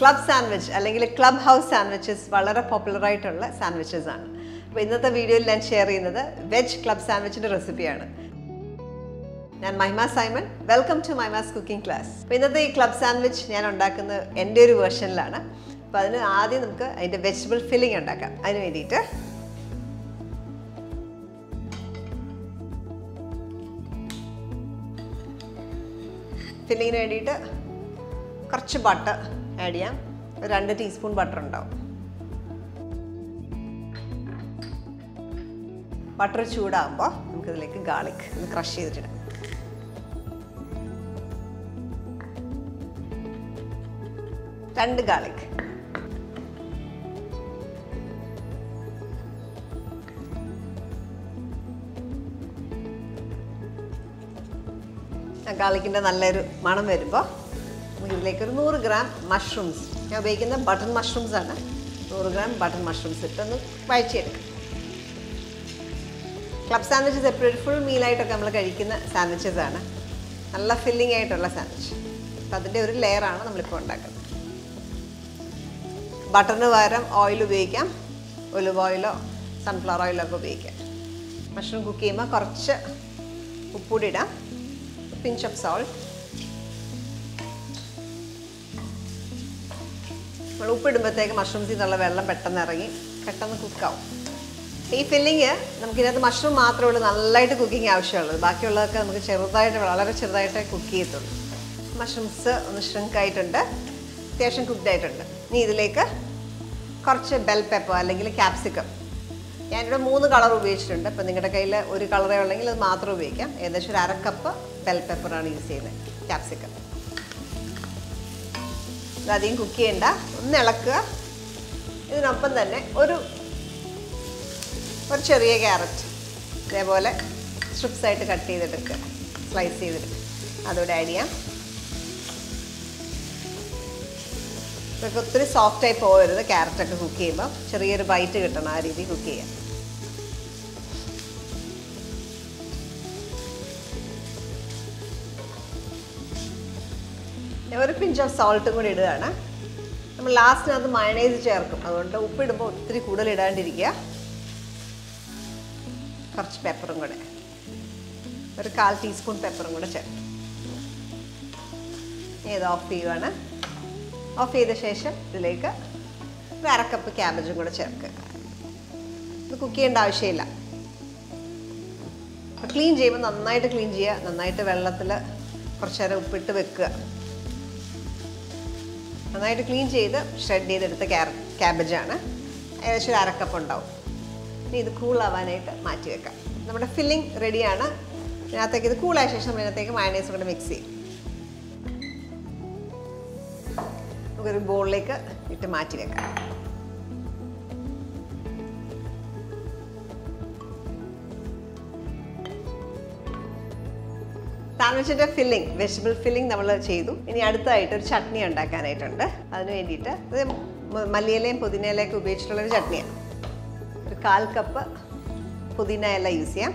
Club sandwich അല്ലെങ്കിൽ club house sandwiches വളരെ പോപ്പുലറായിട്ടുള്ള സാൻഡ്വിച്ചസ് ആണ്. അപ്പോൾ ഇന്നത്തെ വീഡിയോയിൽ ഞാൻ ഷെയർ ചെയ്യുന്നത് വെജ് ക്ലബ് സാൻഡ്വിച്ചിന്റെ റെസിപ്പിയാണ് ഞാൻ Mahima Simon. Welcome to Mima's cooking class അപ്പോൾ ഇന്നത്തെ ഈ ക്ലബ് സാൻഡ്വിച്ച് ഞാൻ ഉണ്ടാക്കുന്ന എന്റെ ഒരു വേർഷനിലാണ് അപ്പോൾ അതിന് ആദ്യം നമുക്ക് അതിന്റെ വെജിറ്റബിൾ ഫില്ലിംഗ് ഉണ്ടാക്കാം. അതിന് വേണ്ടിയിട്ട് ഫില്ലിങ്ങിന് വേണ്ടിയിട്ട് കുറച്ച് ബട്ടർ ആഡ് ചെയ്യാം. രണ്ട് ടീസ്പൂൺ ബട്ടർ ഉണ്ടാവും. ബട്ടർ ചൂടാകുമ്പോൾ നമുക്കിതിലേക്ക് ഗാർലിക് ഒന്ന് ക്രഷ് ചെയ്തിട്ടിടാം. രണ്ട് ഗാർലിക് ഗാർലിക്കിന്റെ നല്ലൊരു മണം വരുമ്പോൾ നമുക്ക് ഇതിലേക്ക് ഒരു നൂറ് ഗ്രാം മഷ്റൂംസ് ഞാൻ ഉപയോഗിക്കുന്ന ബട്ടൺ മഷ്റൂംസ് ആണ്. നൂറ് ഗ്രാം ബട്ടൺ മഷ്റൂംസ് ഇട്ടൊന്ന് വഴച്ചെടുക്കും ക്ലബ് സാൻഡ്വിച്ചസ് എപ്പോഴും ഒരു ഫുൾ മീലായിട്ടൊക്കെ നമ്മൾ കഴിക്കുന്ന സാൻഡ്വിച്ചസ് ആണ്. നല്ല ഫില്ലിംഗ് ആയിട്ടുള്ള സാൻഡ്വിച്ച് അപ്പം അതിന്റെ ഒരു ലെയറാണ് നമ്മളിപ്പോൾ ഉണ്ടാക്കുന്നത്. ബട്ടറിന് പകരം ഓയിൽ ഉപയോഗിക്കാം. ഒലിവ് ഓയിലോ സൺഫ്ലവർ ഓയിലോ ഒക്കെ ഉപയോഗിക്കാം. മഷ്റൂം കുക്ക് ചെയ്യുമ്പോൾ കുറച്ച് ഉപ്പൂടി ഇടാം. പിഞ്ച് ഓഫ് സോൾട്ട് നമ്മൾ ഉപ്പിടുമ്പോഴത്തേക്ക് മഷ്റൂംസിൽ നിന്നുള്ള വെള്ളം പെട്ടെന്ന് ഇറങ്ങി പെട്ടെന്ന് കുക്കാവും ഈ ഫില്ലിങ് നമുക്കിതിനകത്ത് മഷ്റൂം മാത്രമേ ഉള്ളൂ നല്ലതായിട്ട് കുക്കിംഗ് ആവശ്യമുള്ളൂ. ബാക്കിയുള്ളതൊക്കെ നമുക്ക് ചെറുതായിട്ട് വളരെ ചെറുതായിട്ട് കുക്ക് ചെയ്യത്തുള്ളൂ. മഷ്റൂംസ് ഒന്ന് ഷ്രിങ്ക് ആയിട്ടുണ്ട് അത്യാവശ്യം കുക്ക്ഡ് ആയിട്ടുണ്ട്. ഇനി ഇതിലേക്ക് കുറച്ച് ബെൽ പെപ്പർ അല്ലെങ്കിൽ ക്യാപ്സിക്കം ഞാനിവിടെ മൂന്ന് കളർ ഉപയോഗിച്ചിട്ടുണ്ട്. അപ്പം നിങ്ങളുടെ കയ്യിൽ ഒരു കളറേ ഉള്ളെങ്കിൽ അത് മാത്രം ഉപയോഗിക്കാം. ഏകദേശം ഒരു അര കപ്പ് ബെൽ പെപ്പറാണ് യൂസ് ചെയ്യുന്നത് ക്യാപ്സിക്കം അധികം കുക്ക് ചെയ്യണ്ട. ഒന്ന് ഇളക്കുക. ഇതിനൊപ്പം തന്നെ ഒരു ഒരു ചെറിയ ക്യാരറ്റ് ഇതേപോലെ സ്ട്രിപ്സ് ആയിട്ട് കട്ട് ചെയ്തെടുക്കുക. സ്ലൈസ് ചെയ്തെടുക്കുക. അതോടെ ആഡ് ചെയ്യാം. ഇതൊക്കെ ഒത്തിരി സോഫ്റ്റായി പോകരുത്. ക്യാരറ്റൊക്കെ കുക്ക് ചെയ്യുമ്പോൾ ചെറിയൊരു ബൈറ്റ് കിട്ടണം ആ രീതി കുക്ക് ചെയ്യാം ഒരു പിഞ്ച് ഓഫ് സോൾട്ടും കൂടി ഇടുകയാണ്. നമ്മൾ ലാസ്റ്റിനകത്ത് മയണൈസ് ചേർക്കും. അതുകൊണ്ട് ഉപ്പിടുമ്പോൾ ഒത്തിരി കൂടുതൽ ഇടാണ്ടിരിക്കുക. കുറച്ച് പെപ്പറും കൂടെ. ഒരു കാൽ ടീസ്പൂൺ പെപ്പറും കൂടെ ചേർക്കും. ഇത് ഓഫ് ചെയ്യുവാണ്. ഓഫ് ചെയ്ത ശേഷം ഇതിലേക്ക് ഒരു അരക്കപ്പ് ക്യാബേജും കൂടെ ചേർക്കുക. ഇത് കുക്ക് ചെയ്യേണ്ട ആവശ്യമില്ല. ക്ലീൻ ചെയ്യുമ്പോൾ നന്നായിട്ട് ക്ലീൻ ചെയ്യുക. നന്നായിട്ട് വെള്ളത്തിൽ കുറച്ച് നേരം ഉപ്പിട്ട് വെക്കുക. നന്നായിട്ട് ക്ലീൻ ചെയ്ത് ഷ്രെഡ് ചെയ്തെടുത്ത ക്യാരറ്റ് ക്യാബേജാണ് ഏകദേശം ഒരു അരക്കപ്പ് ഉണ്ടാവും. ഇനി ഇത് കൂളാവാനായിട്ട് മാറ്റി വെക്കാം. നമ്മുടെ ഫില്ലിംഗ് റെഡിയാണ് ഇതിനകത്തേക്ക് ഇത് കൂളായ ശേഷം ഇതിനകത്തേക്ക് മയണൈസ് കൂടെ മിക്സ് ചെയ്യും. നമുക്കൊരു ബോളിലേക്ക് ഇട്ട് മാറ്റി വെക്കാം. സാൻഡ്വിച്ചിന്റെ ഫില്ലിംഗ് വെജിറ്റബിൾ ഫില്ലിംഗ് നമ്മൾ ചെയ്തു. ഇനി അടുത്തായിട്ട് ഒരു ചട്നി ഉണ്ടാക്കാനായിട്ടുണ്ട്. അതിന് വേണ്ടിയിട്ട് ഇത് മല്ലിയിലയും പുതിനയിലയൊക്കെ ഉപയോഗിച്ചിട്ടുള്ളൊരു ചട്നിയാണ് ഒരു കാൽ കപ്പ് പുതിന ഇല യൂസ് ചെയ്യാം.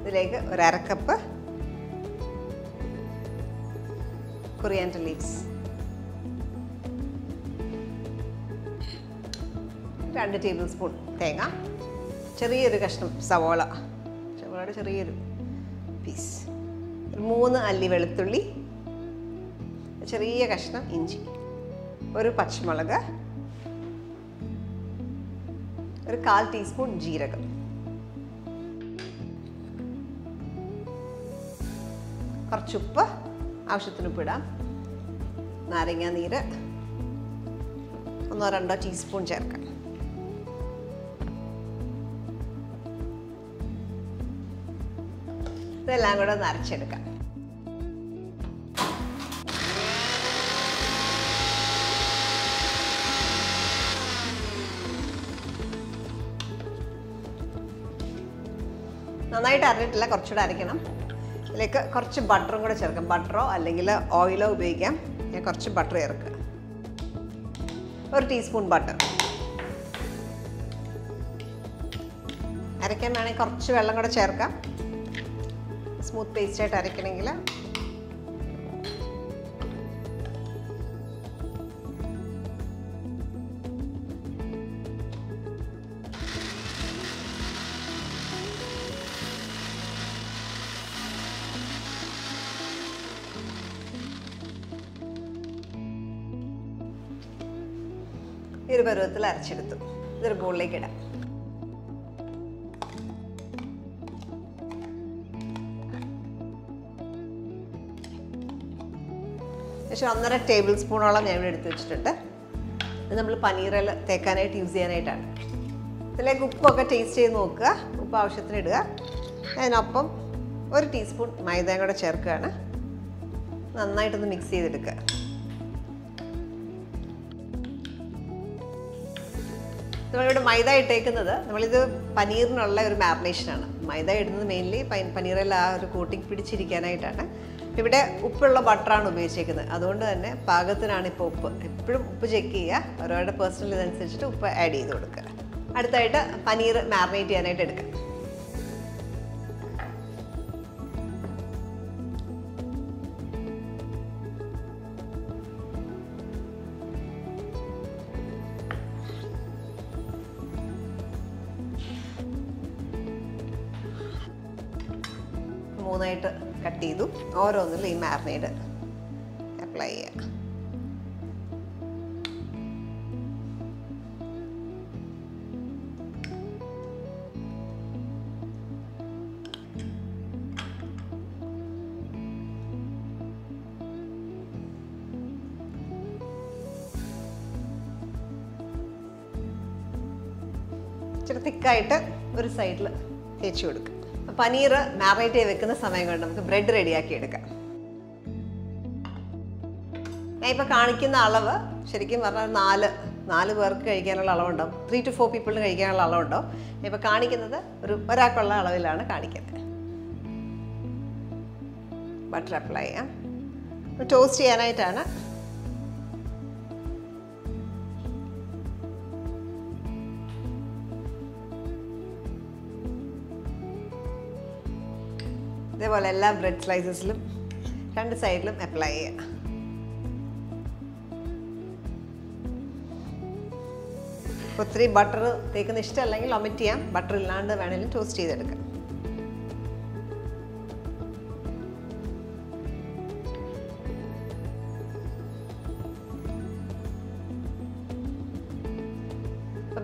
ഇതിലേക്ക് ഒരു അരക്കപ്പ് കൊറിയാൻഡർ ലീവ്സ് രണ്ട് ടേബിൾ സ്പൂൺ തേങ്ങ. ചെറിയൊരു കഷ്ണം സവോള. സവോളയുടെ ചെറിയൊരു പീസ് മൂന്ന് അല്ലി വെളുത്തുള്ളി ചെറിയ കഷ്ണം ഇഞ്ചി ഒരു പച്ചമുളക് ഒരു കാൽ ടീസ്പൂൺ ജീരകം. കുറച്ചുപ്പ് ആവശ്യത്തിന് ഉപ്പിടാം നാരങ്ങ നീര് ഒന്നോ രണ്ടോ ടീസ്പൂൺ ചേർക്കാം. ഇതെല്ലാം കൂടെ ഒന്ന് അരച്ചെടുക്കാം. നന്നായിട്ട് അരഞ്ഞിട്ടില്ല കുറച്ചുകൂടെ അരയ്ക്കണം. ഇതിലേക്ക് കുറച്ച് ബട്ടറും കൂടെ ചേർക്കാം. ബട്ടറോ അല്ലെങ്കിൽ ഓയിലോ ഉപയോഗിക്കാം. ഞാൻ കുറച്ച് ബട്ടർ ചേർക്കുക. ഒരു ടീസ്പൂൺ ബട്ടർ അരയ്ക്കാൻ വേണമെങ്കിൽ കുറച്ച് വെള്ളം കൂടെ ചേർക്കാം. സ്മൂത്ത് പേസ്റ്റായിട്ട് അരയ്ക്കണമെങ്കിൽ ഈ ഒരു അരച്ചെടുത്തു. ഇതൊരു ബോളിലേക്ക് ഇടാം. ശേഷം ഒന്നര ടേബിൾ സ്പൂണോളം ഞാൻ ഇവിടെ എടുത്ത് വെച്ചിട്ടുണ്ട്. ഇത് നമ്മൾ പനീറിൽ തേക്കാനായിട്ട് യൂസ് ചെയ്യാനായിട്ടാണ്. ഇതിലേക്ക് ഉപ്പൊക്കെ ടേസ്റ്റ് ചെയ്ത് നോക്കുക. ഉപ്പ് ആവശ്യത്തിന് ഇടുക. അതിനൊപ്പം ഒരു ടീസ്പൂൺ മൈദയും കൂടെ ചേർക്കുകയാണ്. നന്നായിട്ടൊന്ന് മിക്സ് ചെയ്തെടുക്കുക. നമ്മളിവിടെ മൈദ ഇട്ടേക്കുന്നത് നമ്മളിത് പനീറിനുള്ള ഒരു മാറിനേഷനാണ് മൈദ ഇടുന്നത് മെയിൻലി പനീറിൽ ആ ഒരു കോട്ടിങ് പിടിച്ചിരിക്കാനായിട്ടാണ്. ഇവിടെ ഉപ്പുള്ള ബട്ടറാണ് ഉപയോഗിച്ചേക്കുന്നത്. അതുകൊണ്ട് തന്നെ പാകത്തിനാണ് ഇപ്പോൾ ഉപ്പ്. എപ്പോഴും ഉപ്പ് ചെക്ക് ചെയ്യുക. ഓരോരുടെ പേഴ്സണൽ ഇതനുസരിച്ചിട്ട് ഉപ്പ് ആഡ് ചെയ്ത് കൊടുക്കുക. അടുത്തായിട്ട് പനീർ മാറിനേറ്റ് ചെയ്യാനായിട്ട് എടുക്കുക മൂന്നായിട്ട് കട്ട് ചെയ്തു. ഓരോന്നിലും ഈ മാറിനേഡ് അപ്ലൈ ചെയ്യുക ഇച്ചിരി തിക്കായിട്ട് ഒരു സൈഡിൽ തേച്ച് കൊടുക്കുക. പനീർ മാറിനേറ്റ് ചെയ്ത് വെക്കുന്ന സമയം കൊണ്ട് നമുക്ക് ബ്രെഡ് റെഡിയാക്കി എടുക്കാം. ഞാൻ ഇപ്പോൾ കാണിക്കുന്ന അളവ് ശരിക്കും പറഞ്ഞാൽ നാല് നാല് പേർക്ക് കഴിക്കാനുള്ള അളവുണ്ടാവും. ത്രീ ടു ഫോർ പീപ്പിളിന് കഴിക്കാനുള്ള അളവുണ്ടാവും. ഞാൻ ഇപ്പോൾ കാണിക്കുന്നത് ഒരു ഒരാൾക്കുള്ള അളവിലാണ് കാണിക്കുന്നത്. ബട്ടർ അപ്ലൈ ചെയ്യാം. ടോസ്റ്റ് ചെയ്യാനായിട്ടാണ് ഇതേപോലെ എല്ലാ ബ്രെഡ് സ്ലൈസസിലും രണ്ട് സൈഡിലും അപ്ലൈ ചെയ്യുക ഒത്തിരി ബട്ടർ തേക്കുന്ന ഇഷ്ടമല്ലെങ്കിൽ ഒമിറ്റ് ചെയ്യാം. ബട്ടർ ഇല്ലാണ്ട് വേണമെങ്കിലും ടോസ്റ്റ് ചെയ്തെടുക്കാം.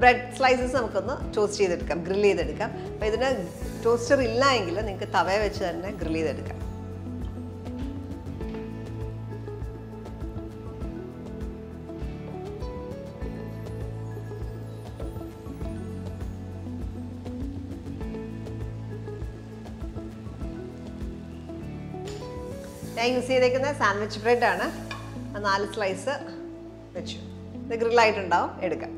ബ്രെഡ് സ്ലൈസസ് നമുക്കൊന്ന് ടോസ്റ്റ് ചെയ്തെടുക്കാം ഗ്രിൽ ചെയ്തെടുക്കാം. അപ്പോൾ ഇതിന് ടോസ്റ്റർ ഇല്ല എങ്കിൽ നിങ്ങൾക്ക് തവ വെച്ച് തന്നെ ഗ്രിൽ ചെയ്തെടുക്കാം. ഞാൻ യൂസ് ചെയ്തേക്കുന്ന സാൻഡ്വിച്ച് ബ്രെഡാണ് നാല് സ്ലൈസ് വെച്ചു. ഇത് ഗ്രില്ലായിട്ടുണ്ടാവും എടുക്കാം.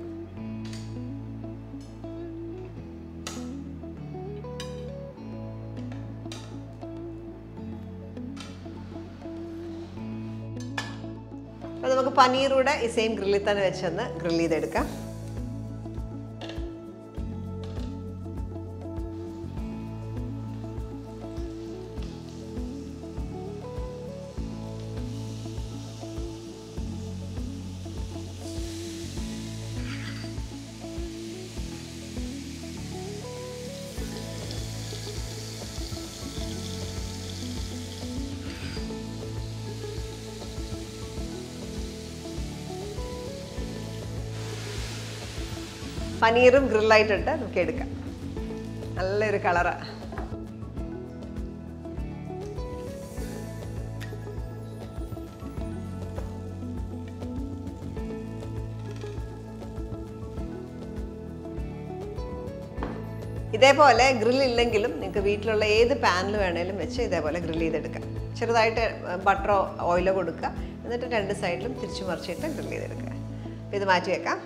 നമുക്ക് പനീറൂടെ ഈ സെയിം ഗ്രില്ലിൽ തന്നെ വെച്ചൊന്ന് ഗ്രില്ല് ചെയ്തെടുക്കാം. പനീറും ഗ്രില്ലായിട്ടുണ്ട്. നമുക്ക് എടുക്കാം. നല്ലൊരു കളറാണ് ഇതേപോലെ ഗ്രിൽ ഇല്ലെങ്കിലും നിങ്ങൾക്ക് വീട്ടിലുള്ള ഏത് പാനിൽ വേണേലും വെച്ച് ഇതേപോലെ ഗ്രിൽ ചെയ്തെടുക്കാം. ചെറുതായിട്ട് ബട്ടറോ ഓയിലോ കൊടുക്കുക. എന്നിട്ട് രണ്ട് സൈഡിലും തിരിച്ചു മറിച്ചിട്ട് ഗ്രിൽ ചെയ്തെടുക്കുക. ഇത് മാറ്റി വെക്കാം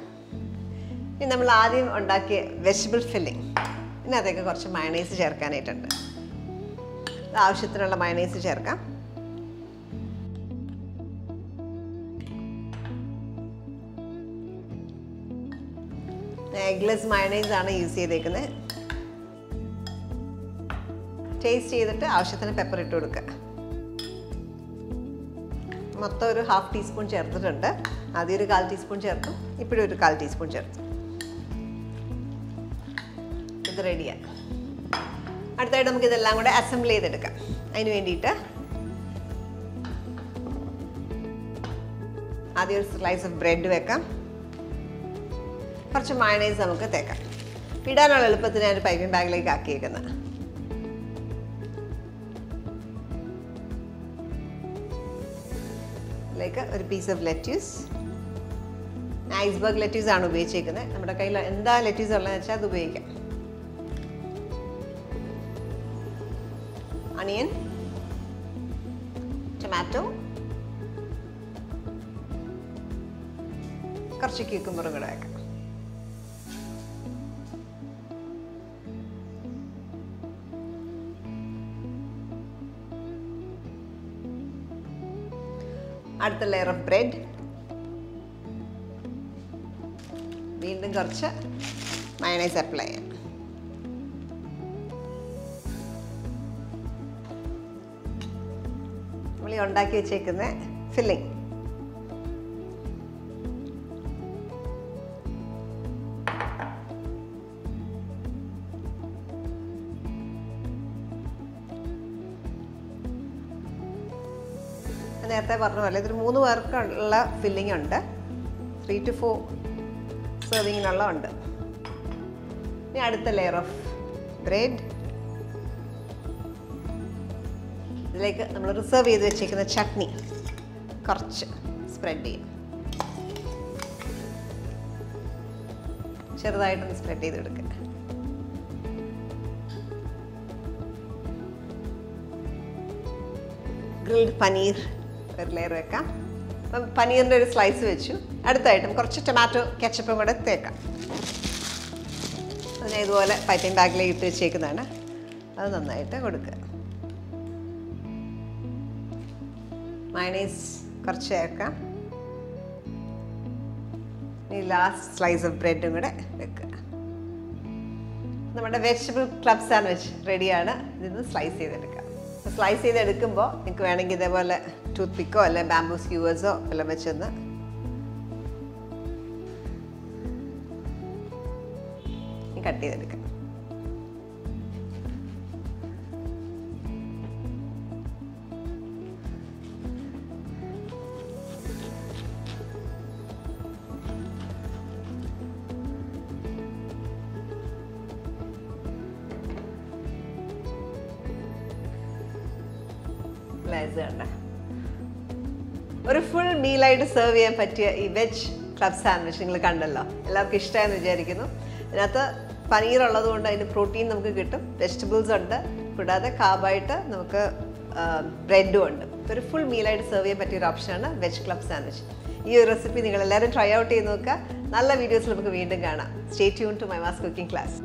ഇനി നമ്മൾ ആദ്യം ഉണ്ടാക്കിയ വെജിറ്റബിൾ ഫില്ലിംഗ് ഇതിനകത്തേക്ക് കുറച്ച് മയണൈസ് ചേർക്കാനായിട്ടുണ്ട്. ആവശ്യത്തിനുള്ള മയണൈസ് ചേർക്കാം. എഗ്ലെസ് മയണൈസ് ആണ് യൂസ് ചെയ്തേക്കുന്നത്. ടേസ്റ്റ് ചെയ്തിട്ട് ആവശ്യത്തിന് പെപ്പർ ഇട്ട് കൊടുക്കുക. മൊത്തം ഒരു ഹാഫ് ടീസ്പൂൺ ചേർത്തിട്ടുണ്ട്. ആദ്യം ഒരു കാൽ ടീസ്പൂൺ ചേർക്കും. ഇപ്പോഴും ഒരു കാൽ ടീസ്പൂൺ ചേർത്തു ഇത് റെഡിയാണ് അടുത്തായിട്ട് നമുക്ക് ഇതെല്ലാം കൂടെ അസംബിൾ ചെയ്തെടുക്കാം. അതിന് വേണ്ടിയിട്ട് ആദ്യം ഒരു സ്ലൈസ് ഓഫ് ബ്രെഡ് വെക്കാം. കുറച്ച് മയണൈസ് നമുക്ക് തേക്കാം. ഇടാനുള്ള എളുപ്പത്തിന് ഞാൻ പൈപ്പിംഗ് ബാഗിലേക്ക് ആക്കിയേക്കുന്നത് ലൈക്ക് ഒരു piece of lettuce iceberg lettuce ആണ് ഉപയോഗിച്ചേക്കുന്നത് നമ്മുടെ കയ്യിൽ എന്താ ലെറ്റ്യൂസ് ഉള്ളതെന്ന് വെച്ചാൽ അത് ഉപയോഗിക്കാം. അണിയൻ ടൊമാറ്റോ കുറച്ച് ക്യൂക്കുമ്പറും കൂടെ വെക്കാം അടുത്ത ലെയർ ഓഫ് ബ്രെഡ് വീണ്ടും കുറച്ച് മയണൈസ് അപ്ലൈ ചെയ്യാം. ഉണ്ടാക്കി വെച്ചേക്കുന്ന ഫില്ലിംഗ് നേരത്തെ പറഞ്ഞ പോലെ ഇതൊരു മൂന്ന് പേർക്കുള്ള ഫില്ലിംഗ് ഉണ്ട്. ത്രീ ടു ഫോർ സെർവിങ്ങിനുള്ള ഉണ്ട്. ഇനി അടുത്ത ലെയർ ഓഫ് ബ്രെഡ് ഇതിലേക്ക് നമ്മൾ റിസർവ് ചെയ്ത് വെച്ചേക്കുന്ന ചട്നി കുറച്ച് സ്പ്രെഡ് ചെയ്യും. ചെറുതായിട്ടൊന്ന് സ്പ്രെഡ് ചെയ്ത് എടുക്കുക. ഗ്രിൽഡ് പനീർ ഒരു ലെയർ വെക്കാം. അപ്പം പനീറിന്റെ ഒരു സ്ലൈസ് വെച്ചു. അടുത്തായിട്ടും കുറച്ച് ടൊമാറ്റോ കെച്ചപ്പും കൂടെ തേക്കാം. അതിനെ ഇതുപോലെ പൈപ്പിംഗ് ബാഗിലേക്ക് ഇട്ട് വെച്ചേക്കുന്നതാണ്. അത് നന്നായിട്ട് കൊടുക്കുക. മയണൈസ് കുറച്ച് ചേർക്കാം ഈ ലാസ്റ്റ് സ്ലൈസ് ഓഫ് ബ്രെഡും കൂടെ വെക്കുക. നമ്മുടെ വെജിറ്റബിൾ ക്ലബ് സാൻഡ്വിച്ച് റെഡിയാണ് ഇതിന്ന് സ്ലൈസ് ചെയ്തെടുക്കുക സ്ലൈസ് ചെയ്തെടുക്കുമ്പോൾ നിങ്ങൾക്ക് വേണമെങ്കിൽ ഇതേപോലെ ടൂത്ത് പിക്കോ അല്ലെങ്കിൽ ബാംബൂ സ്ക്യൂവേഴ്സോ എല്ലാം വെച്ചൊന്ന് കട്ട് ചെയ്തെടുക്കാം. മീലായിട്ട് സെർവ് ചെയ്യാൻ പറ്റിയ ഈ വെജ് ക്ലബ് സാൻഡ്വിച്ച് നിങ്ങൾ കണ്ടല്ലോ. എല്ലാവർക്കും ഇഷ്ടമായെന്ന് വിചാരിക്കുന്നു. ഇതിനകത്ത് പനീർ ഉള്ളത് കൊണ്ട് അതിന് പ്രോട്ടീൻ നമുക്ക് കിട്ടും. വെജിറ്റബിൾസ് ഉണ്ട്. കൂടാതെ കാബായിട്ട് നമുക്ക് ബ്രെഡും ഉണ്ട്. ഒരു ഫുൾ മീലായിട്ട് സെർവ് ചെയ്യാൻ പറ്റിയ ഒരു ഓപ്ഷനാണ് വെജ് ക്ലബ് സാൻഡ്വിച്ച് ഈ ഒരു റെസിപ്പി നിങ്ങൾ എല്ലാവരും ട്രൈ ഔട്ട് ചെയ്ത് നോക്കുക. നല്ല വീഡിയോസ് നമുക്ക് വീണ്ടും കാണാം. Stay tune to Mima's cooking class